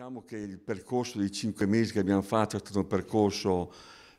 Diciamo che il percorso di cinque mesi che abbiamo fatto è stato un percorso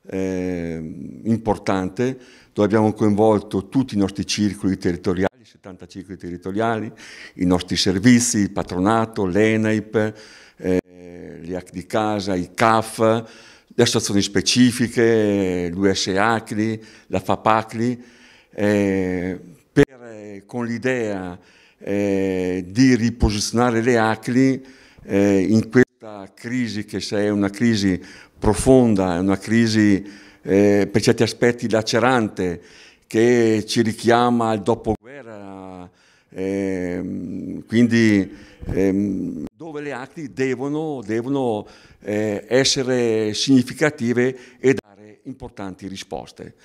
eh, importante, dove abbiamo coinvolto tutti i nostri circoli territoriali, 70 circoli territoriali, i nostri servizi, il patronato, l'ENAIP, eh, gli AC di casa, i CAF, le associazioni specifiche, l'USACLI, la FAPACLI, eh, per, con l'idea eh, di riposizionare le ACLI eh, in questa crisi che è una crisi profonda, una crisi eh, per certi aspetti lacerante che ci richiama al dopoguerra, ehm, quindi ehm, dove le ACLI devono, devono eh, essere significative e dare importanti risposte.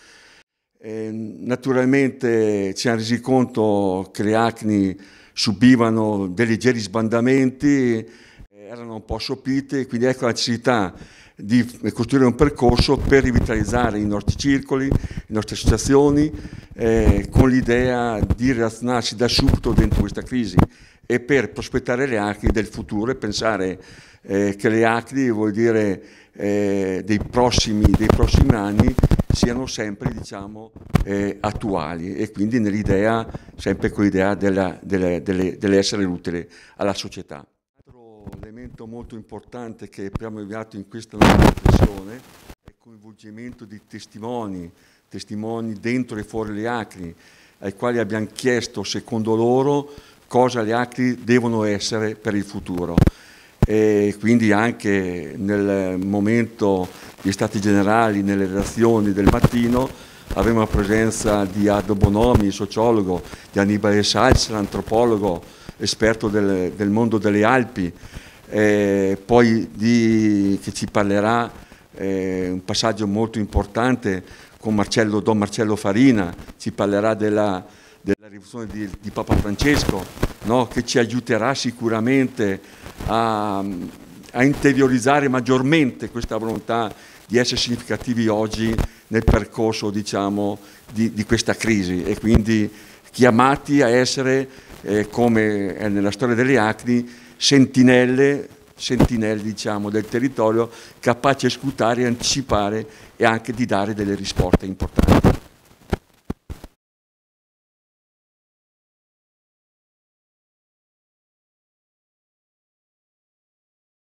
Eh, naturalmente ci hanno resi conto che le ACNI subivano dei leggeri sbandamenti, erano un po' sopite, quindi ecco la necessità di costruire un percorso per rivitalizzare i nostri circoli, le nostre associazioni, eh, con l'idea di relazionarsi da subito dentro questa crisi e per prospettare le ACLI del futuro e pensare eh, che le ACLI vuol dire eh, dei, prossimi, dei, prossimi, anni siano sempre diciamo, eh, attuali. E quindi nell'idea, sempre con l'idea dell'essere utile alla società elemento molto importante che abbiamo avviato in questa nuova riflessione è il coinvolgimento di testimoni, testimoni dentro e fuori le ACRI, ai quali abbiamo chiesto, secondo loro, cosa le ACRI devono essere per il futuro. E quindi anche nel momento di stati generali, nelle relazioni del mattino, avevamo la presenza di Addo Bonomi, sociologo, di Annibale Salz, l'antropologo, esperto del, del mondo delle Alpi, eh, poi di, che ci parlerà eh, un passaggio molto importante con Marcello, Don Marcello Farina, ci parlerà della, della rivoluzione di, di, Papa Francesco, no? che ci aiuterà sicuramente a, a interiorizzare maggiormente questa volontà di essere significativi oggi nel percorso diciamo, di, di, questa crisi e quindi chiamati a essere, eh, come è nella storia delle ACNI, sentinelle, sentinelle diciamo, del territorio capaci di scrutare, anticipare e anche di dare delle risposte importanti.